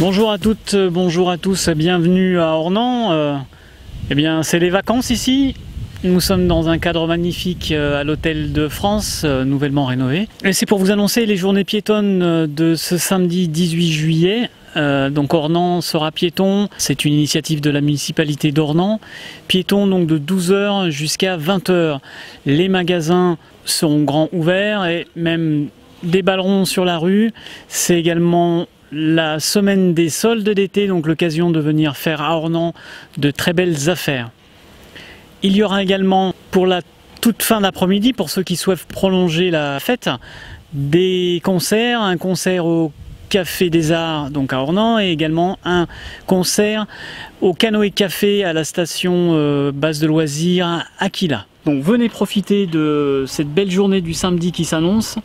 Bonjour à toutes, bonjour à tous, bienvenue à Ornans. Euh, eh bien, c'est les vacances ici. Nous sommes dans un cadre magnifique euh, à l'hôtel de France, euh, nouvellement rénové. Et c'est pour vous annoncer les journées piétonnes de ce samedi 18 juillet. donc Ornans sera piéton, c'est une initiative de la municipalité d'Ornans. Piéton donc de 12h jusqu'à 20h. Les magasins seront grands ouverts et même des ballerons sur la rue. C'est également la semaine des soldes d'été, donc l'occasion de venir faire à Ornans de très belles affaires. Il y aura également pour la toute fin d'après-midi, pour ceux qui souhaitent prolonger la fête, des concerts, un concert au Café des Arts, donc à Ornans, et également un concert au Canoë Café à la station euh, base de loisirs Aquila. Donc venez profiter de cette belle journée du samedi qui s'annonce.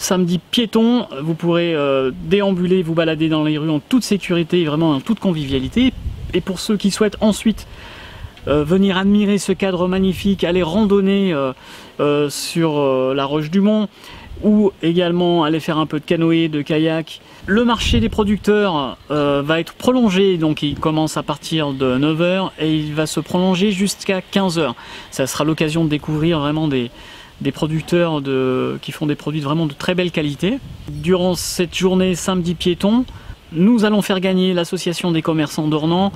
Samedi piéton, vous pourrez euh, déambuler, vous balader dans les rues en toute sécurité et vraiment en toute convivialité. Et pour ceux qui souhaitent ensuite euh, venir admirer ce cadre magnifique, aller randonner euh, sur la Roche du Mont ou également aller faire un peu de canoë, de kayak. Le marché des producteurs va être prolongé, donc il commence à partir de 9h et il va se prolonger jusqu'à 15h. Ça sera l'occasion de découvrir vraiment des, des producteurs qui font des produits vraiment de très belle qualité. Durant cette journée samedi piéton, nous allons faire gagner l'association des commerçants d'Ornans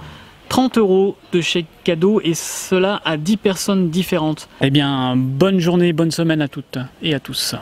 30 euros de chèque cadeau et cela à 10 personnes différentes. Eh bien, bonne journée, bonne semaine à toutes et à tous.